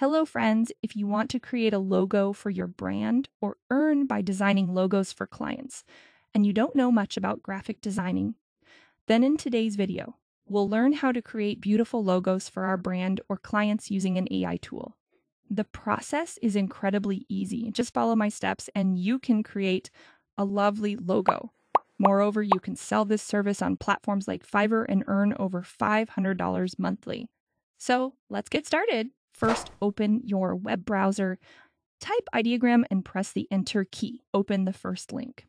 Hello, friends. If you want to create a logo for your brand or earn by designing logos for clients, and you don't know much about graphic designing, then in today's video, we'll learn how to create beautiful logos for our brand or clients using an AI tool. The process is incredibly easy. Just follow my steps and you can create a lovely logo. Moreover, you can sell this service on platforms like Fiverr and earn over $500 monthly. So let's get started. First, open your web browser, type ideogram, and press the enter key. Open the first link.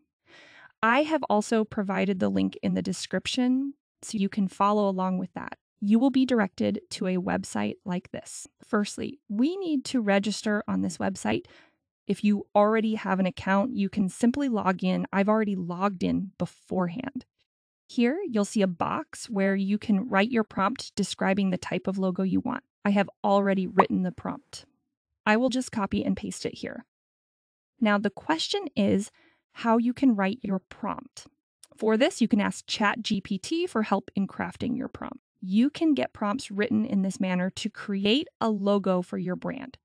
I have also provided the link in the description so you can follow along with that. You will be directed to a website like this. Firstly, we need to register on this website. If you already have an account, you can simply log in. I've already logged in beforehand. Here, you'll see a box where you can write your prompt describing the type of logo you want. I have already written the prompt. I will just copy and paste it here. Now, the question is how you can write your prompt. For this, you can ask ChatGPT for help in crafting your prompt. You can get prompts written in this manner to create a logo for your brand.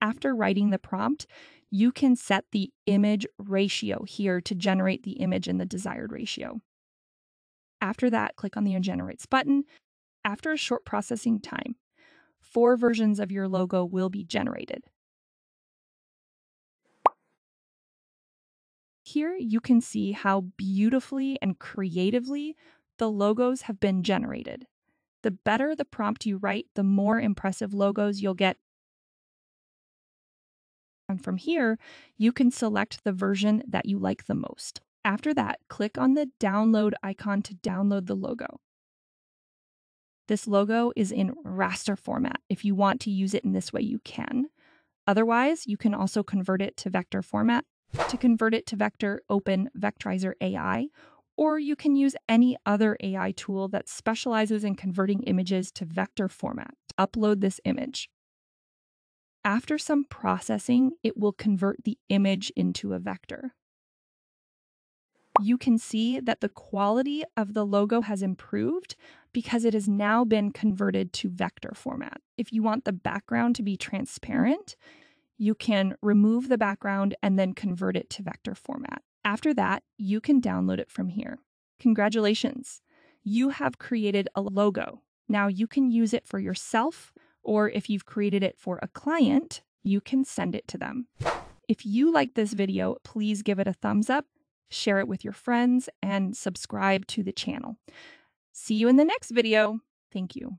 After writing the prompt, you can set the image ratio here to generate the image in the desired ratio. After that, click on the Generates button. After a short processing time, four versions of your logo will be generated. Here you can see how beautifully and creatively the logos have been generated. The better the prompt you write, the more impressive logos you'll get. And from here, you can select the version that you like the most. After that, click on the download icon to download the logo. This logo is in raster format. If you want to use it in this way, you can. Otherwise, you can also convert it to vector format. To convert it to vector, open Vectorizer AI, or you can use any other AI tool that specializes in converting images to vector format. Upload this image. After some processing, it will convert the image into a vector you can see that the quality of the logo has improved because it has now been converted to vector format. If you want the background to be transparent, you can remove the background and then convert it to vector format. After that, you can download it from here. Congratulations! You have created a logo. Now you can use it for yourself, or if you've created it for a client, you can send it to them. If you like this video, please give it a thumbs up share it with your friends, and subscribe to the channel. See you in the next video. Thank you.